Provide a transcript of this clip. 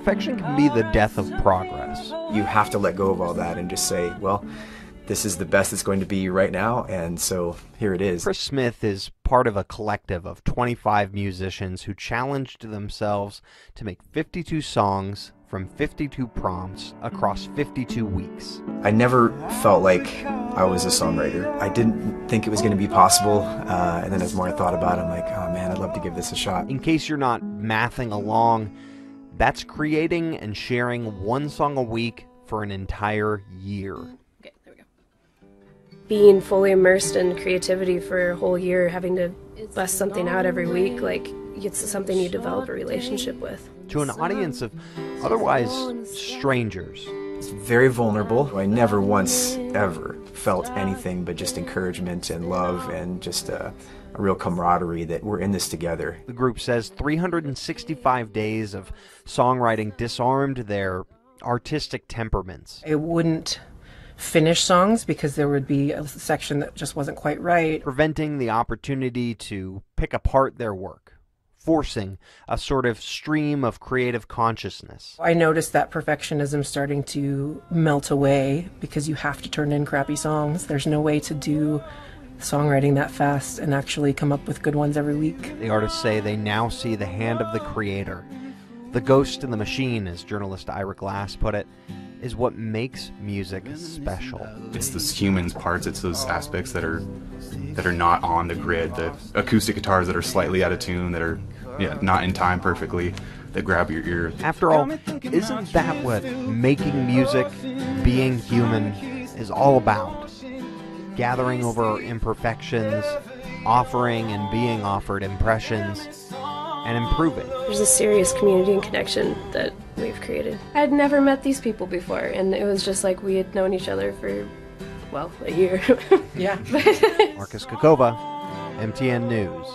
perfection can be the death of progress. You have to let go of all that and just say, well, this is the best it's going to be right now, and so here it is. Chris Smith is part of a collective of 25 musicians who challenged themselves to make 52 songs from 52 prompts across 52 weeks. I never felt like I was a songwriter. I didn't think it was going to be possible, uh, and then as more I thought about it, I'm like, oh man, I'd love to give this a shot. In case you're not mathing along, that's creating and sharing one song a week for an entire year. Okay, there we go. Being fully immersed in creativity for a whole year, having to bust something out every week, like it's something you develop a relationship with. To an audience of otherwise strangers. It's very vulnerable. I never once ever felt anything but just encouragement and love and just a, a real camaraderie that we're in this together. The group says 365 days of songwriting disarmed their artistic temperaments. It wouldn't finish songs because there would be a section that just wasn't quite right. preventing the opportunity to pick apart their work, forcing a sort of stream of creative consciousness. I noticed that perfectionism starting to melt away because you have to turn in crappy songs. There's no way to do songwriting that fast and actually come up with good ones every week. The artists say they now see the hand of the creator. The ghost in the machine, as journalist Ira Glass put it, is what makes music special. It's those humans parts, it's those aspects that are that are not on the grid, the acoustic guitars that are slightly out of tune, that are yeah, not in time perfectly, that grab your ear. After all, isn't that what making music, being human, is all about? Gathering over imperfections, offering and being offered impressions, and improving. There's a serious community and connection that we've created. I had never met these people before, and it was just like we had known each other for, well, a year. Yeah. Marcus Cocova, MTN News.